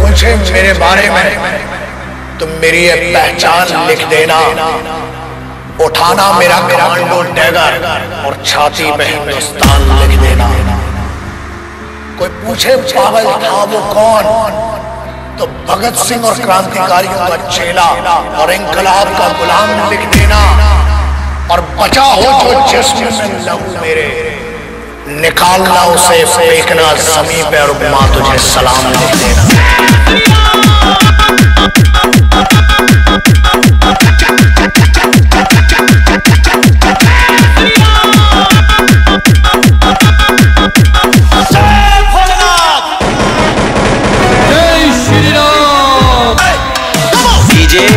पूछे मेरे बारे में। तो मेरी ये पहचान लिख देना। उठाना मेरा कमांडो डैगर और छाती पे हिंदुस्तान लिख देना। कोई पूछे पागल था वो कौन? तो भगत सिंह और क्रांतिकारियों का चेला और इंकलाब का गुलाम लिख देना। और बचा हो जो जिस्म में लहू मेरे। निकालना उसे फेंकना ज़मीन पे और माँ तुझे सलाम लिख देना।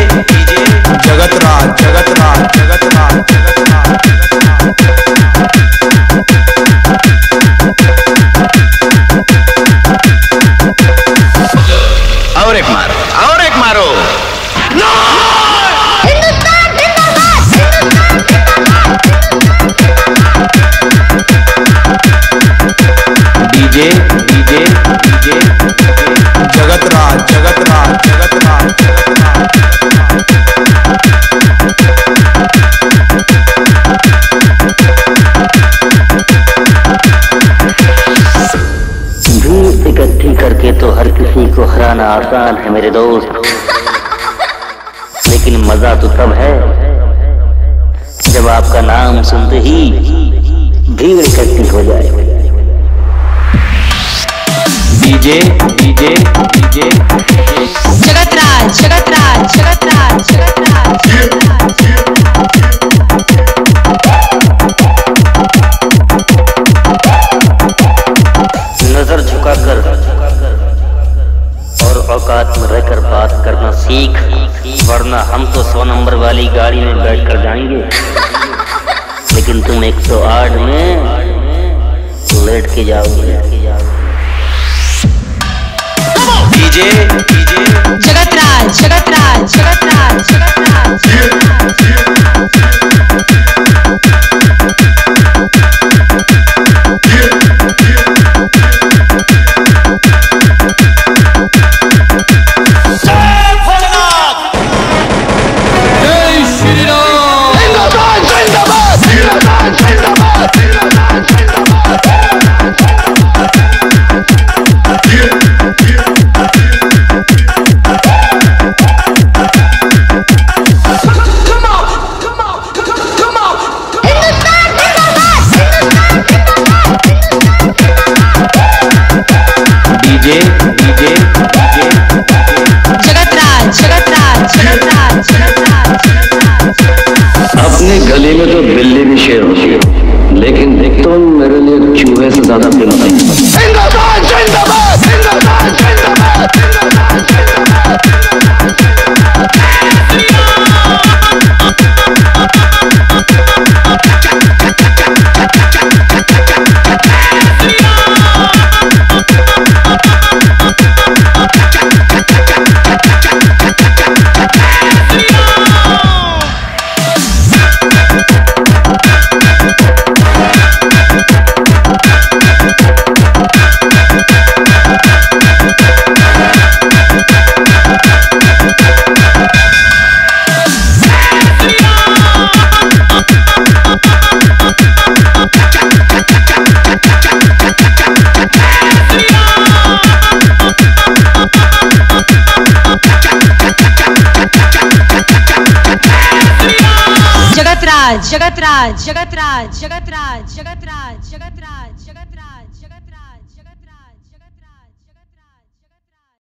जगत राज जगत राज जगत डीजे डीजे डीजे। जगत राज जगत राज जगत राज जगत राज इकट्ठी करके तो हर किसी को हराना आसान है मेरे दोस्त। लेकिन मज़ा तो तब है जब आपका नाम सुनते ही भीड़ इकट्ठी हो जाए। डीजे डीजे डीजे जगत राज जगत राज जगत राज जगत राज नज़र झुकाकर और औकात में रहकर बात करना सीख वरना हम तो सौ नंबर वाली गाड़ी में बैठ कर जाएँगे। लेकिन तुम 108 में लेट के जाओगे। डीजे जगत राज जगत राज गले में तो बिल्ली भी शेर होती है। लेकिन तुम मेरे लिए चूहे से ज़्यादा कीमती जगत राज जगत राज जगत राज जगत राज जगत राज जगत राज जगत